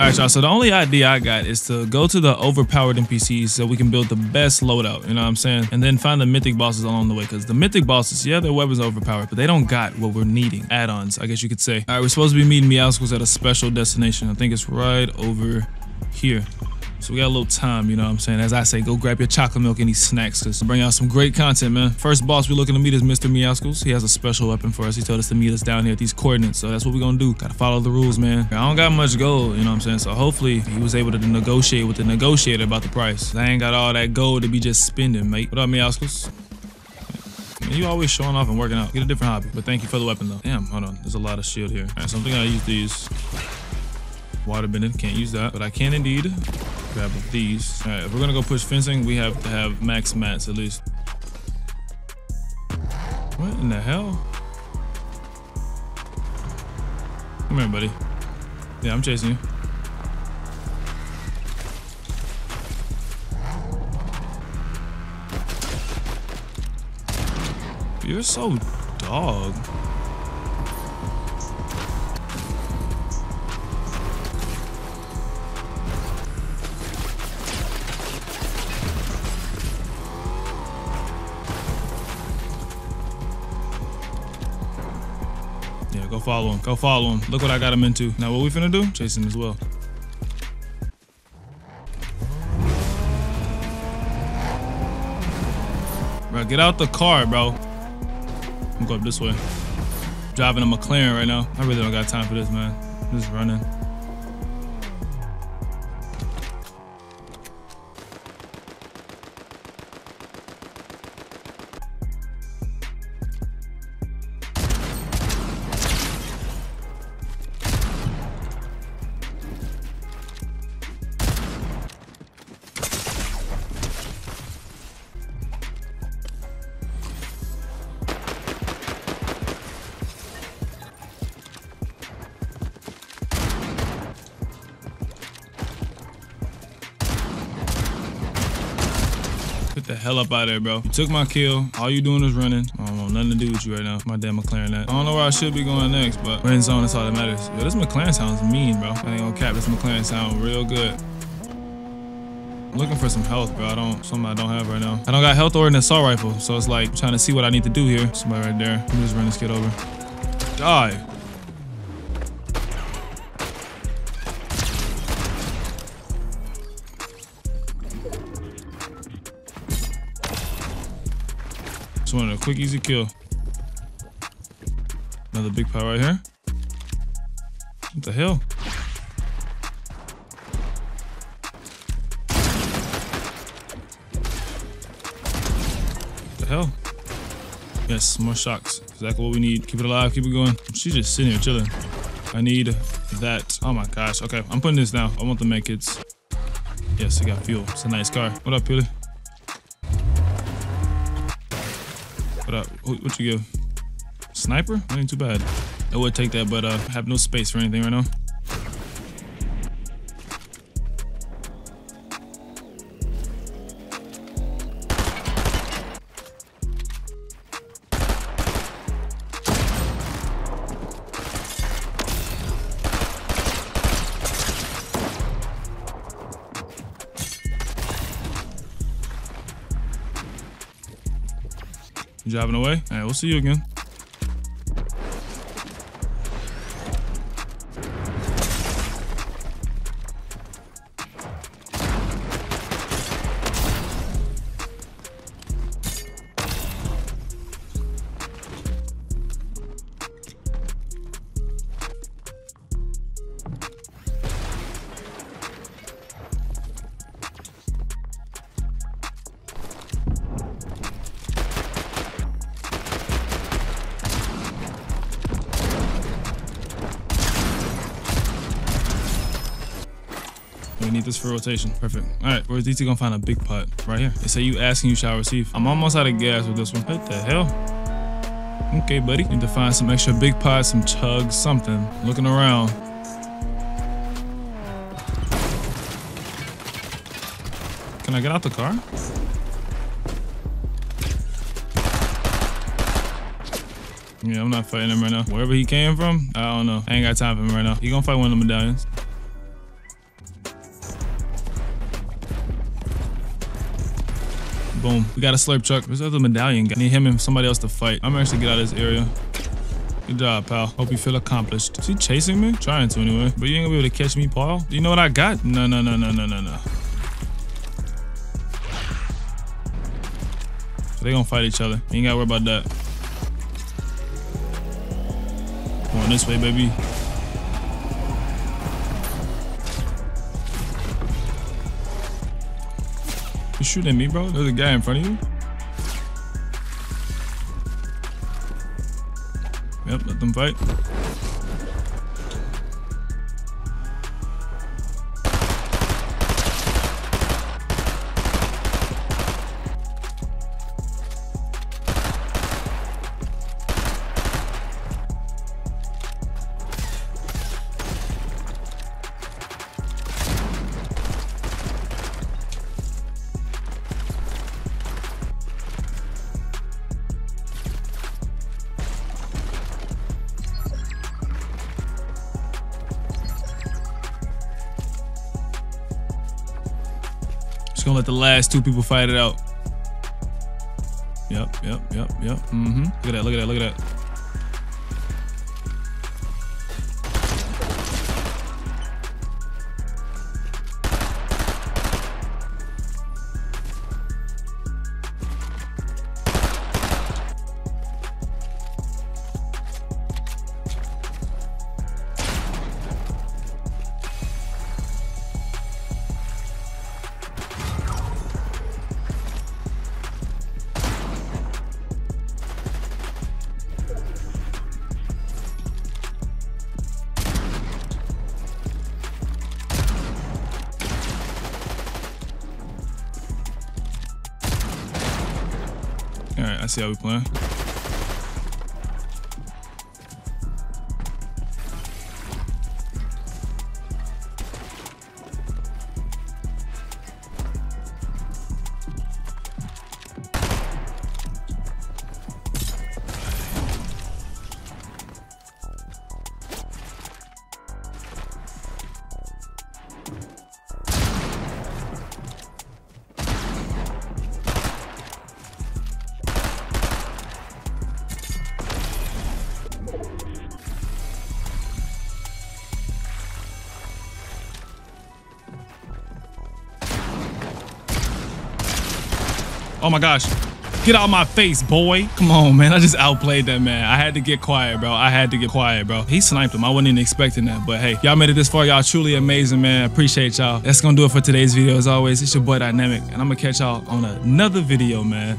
All right, y'all. So the only idea I got is to go to the overpowered NPCs so we can build the best loadout. You know what I'm saying? And then find the mythic bosses along the way. Because the mythic bosses, yeah, their weapons are overpowered, but they don't got what we're needing. Add-ons, I guess you could say. All right, we're supposed to be meeting Meowscles at a special destination. I think it's right over here. So we got a little time, you know what I'm saying? As I say, go grab your chocolate milk and these snacks because bring out some great content, man. First boss we're looking to meet is Mr. Meowscles. He has a special weapon for us. He told us to meet us down here at these coordinates. So that's what we're gonna do. Gotta follow the rules, man. I don't got much gold, you know what I'm saying? So hopefully he was able to negotiate with the negotiator about the price. I ain't got all that gold to be just spending, mate. What up, Meowscles? Man, you always showing off and working out. Get a different hobby. But thank you for the weapon, though. Damn, hold on. There's a lot of shield here. All right, so I'm thinking I use these. Water bending, can't use that. But I can indeed grab these. All right, if we're gonna go push fencing, we have to have max mats at least. What in the hell? Come here, buddy. Yeah, I'm chasing you. You're so dog. Go follow him. Go follow him. Look what I got him into. Now what we finna do? Chase him as well. Bro, get out the car, bro. I'm going up this way. Driving a McLaren right now. I really don't got time for this, man. I'm just running. Get the hell up out of there, bro. You took my kill. All you doing is running. I don't want nothing to do with you right now. My damn McLaren that. I don't know where I should be going next, but we're in zone. That's all that matters. Yo, this McLaren sounds mean, bro. I ain't gonna cap. This McLaren sound real good. I'm looking for some health, bro. I don't, something I don't have right now. I don't got health or an assault rifle, so it's like trying to see what I need to do here. Somebody right there. Let me just run this kid over. Die. Just wanted a quick, easy kill. Another big pile right here. What the hell? What the hell? Yes, more shocks. Exactly what we need. Keep it alive, keep it going. She's just sitting here chilling. I need that. Oh my gosh. Okay, I'm putting this down. I want the med kits. Yes, I got fuel. It's a nice car. What up, Peely? What up? What, you give? Sniper? That ain't too bad. I would take that, but uh, I have no space for anything right now. Driving away? All right, we'll see you again. Need this for rotation. Perfect. All right, where's DT gonna find a big pot? Right here. They say you asking, you shall receive. I'm almost out of gas with this one. What the hell? Okay, buddy. Need to find some extra big pots, some chugs, something. Looking around. Can I get out the car? Yeah, I'm not fighting him right now. Wherever he came from, I don't know. I ain't got time for him right now. He gonna fight one of the medallions. Boom. We got a slurp truck. Where's the other medallion guy? Need him and somebody else to fight. I'm actually get out of this area. Good job, pal. Hope you feel accomplished. Is he chasing me? Trying to anyway. But you ain't gonna be able to catch me, Paul. Do you know what I got? No, no, no, no, no, no, no. They gonna fight each other. You ain't gotta worry about that. Going this way, baby. You shooting me, bro? There's a guy in front of you. Yep, let them fight. Just gonna let the last two people fight it out. Yep, yep, yep, yep. Mm-hmm. Look at that, look at that, look at that. See how we playing. Oh my gosh. Get out my face, boy. Come on, man. I just outplayed that man. I had to get quiet, bro. I had to get quiet, bro. He sniped him. I wasn't even expecting that. But hey, y'all made it this far. Y'all truly amazing, man. Appreciate y'all. That's gonna do it for today's video. As always, it's your boy Dynamic. And I'm gonna catch y'all on another video, man.